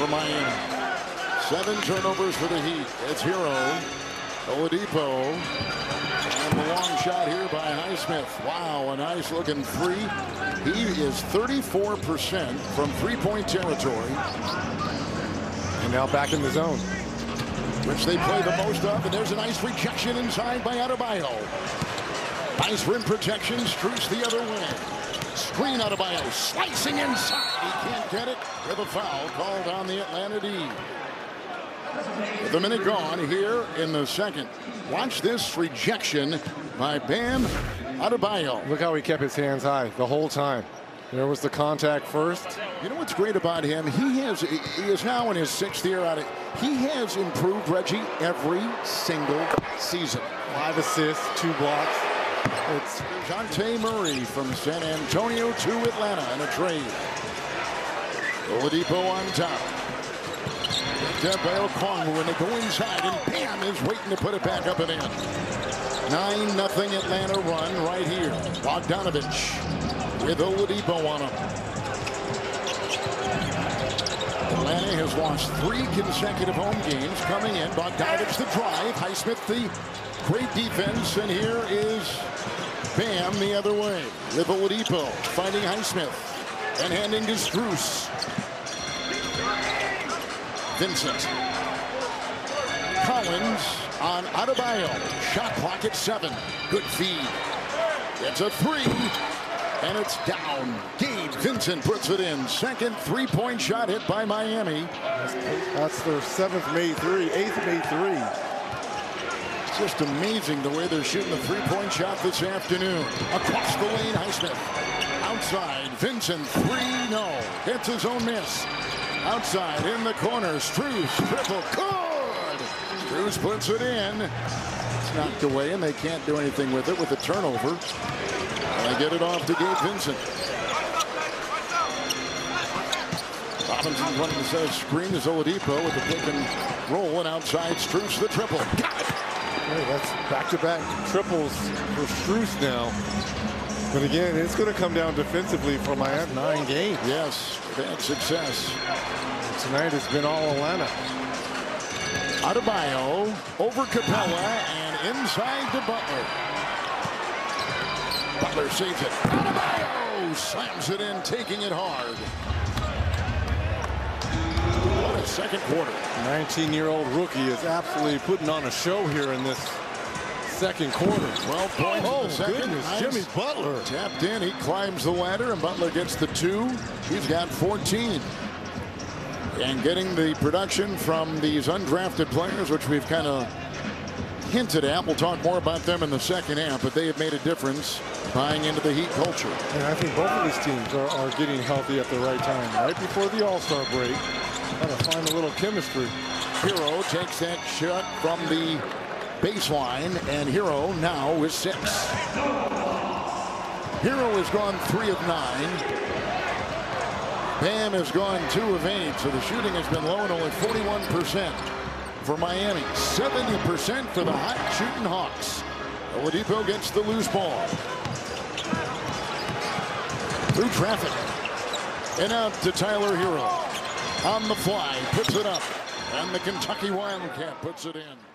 for Miami. Seven turnovers for the Heat. It's Herro, Oladipo, and the long shot here by Highsmith. Wow, a nice looking three. He is 34% from three-point territory. And now back in the zone. Which they play the most of. And there's a nice rejection inside by Adebayo. Nice rim protection. Strus the other way. Screen Adebayo. Slicing inside. He can't get it with a foul called on the Atlanta D. With a minute gone here in the second. Watch this rejection by Bam Adebayo. Look how he kept his hands high the whole time. There was the contact first. You know what's great about him? He has he is now in his sixth year out. Of, he has improved Reggie every single season. Five assists, two blocks. It's Dejounte Murray from San Antonio to Atlanta in a trade. Oladipo on top. Debale Kwong when they go inside and Bam is waiting to put it back up and in. 9 nothing Atlanta run right here. Bogdanovic with Oladipo on him. Atlanta has lost three consecutive home games coming in. Bogdanovic the drive. Highsmith the great defense. And here is Bam the other way with Oladipo finding Highsmith and handing to Strus. Vincent. Collins on Adebayo. Shot clock at seven. Good feed. It's a three. And it's down. Gabe Vincent puts it in. Second three-point shot hit by Miami. That's their seventh made three, eighth made three. It's just amazing the way they're shooting the three-point shot this afternoon. Across the lane, Highsmith. Outside, Vincent, three, no. Hits his own miss. Outside, in the corner, Strus, triple, good! Strus puts it in. It's knocked away, and they can't do anything with it with the turnover. And they get it off to Gabe Vincent. Robinson running the set screen is Oladipo with the pick and roll, and outside, Strus, the triple. Got it! Hey, that's back-to-back -back triples for Strus now. But again, it's going to come down defensively for Miami. Nine games. Yes, they've had success. Tonight has been all Atlanta. Adebayo over Capela and inside to Butler. Butler saves it. Adebayo slams it in, taking it hard. What a second quarter. 19-year-old rookie is absolutely putting on a show here in this second quarter. 12 points oh, in the second. Goodness, nice. Jimmy Butler. Tapped in. He climbs the ladder, and Butler gets the two. He's got 14. And getting the production from these undrafted players, which we've kind of hinted at. We'll talk more about them in the second half, but they have made a difference buying into the Heat culture. And I think both of these teams are, are getting healthy at the right time, right before the All-Star break. Got to find a little chemistry. Herro takes that shot from the baseline, and Herro now is six. Herro has gone three of nine. Bam has gone two of eight, so the shooting has been low and only 41% for Miami. 70% for the hot shooting Hawks. Oladipo gets the loose ball. Through traffic. And out to Tyler Herro. On the fly, puts it up. And the Kentucky Wildcat puts it in.